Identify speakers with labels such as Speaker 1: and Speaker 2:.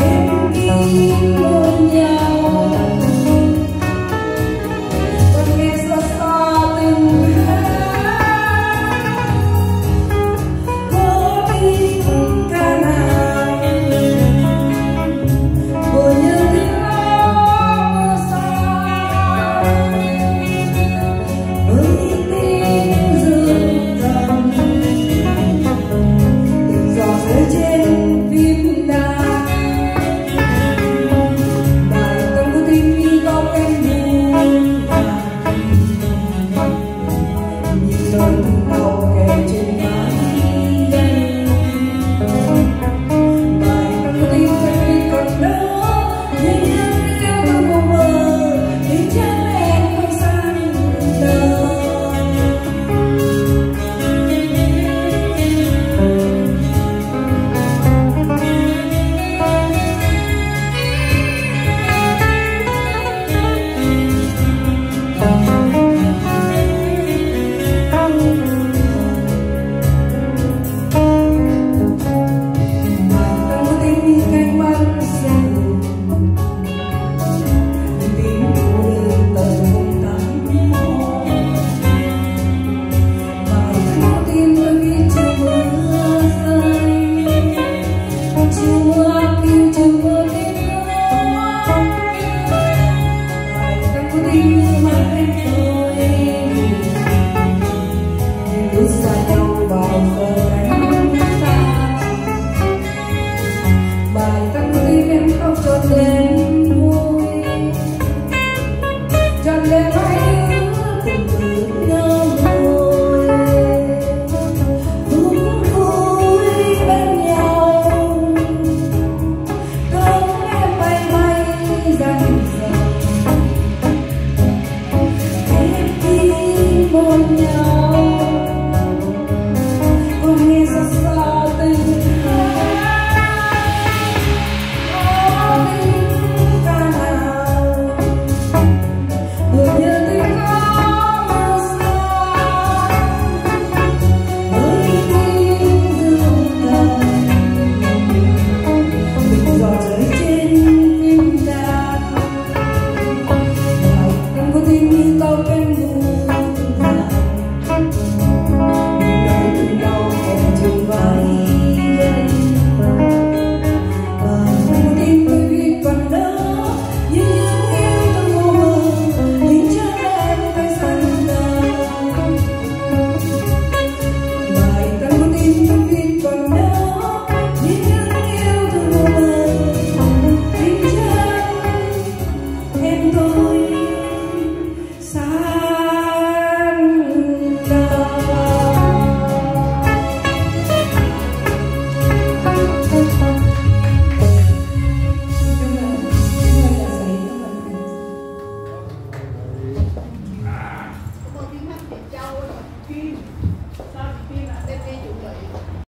Speaker 1: em yêu một nhà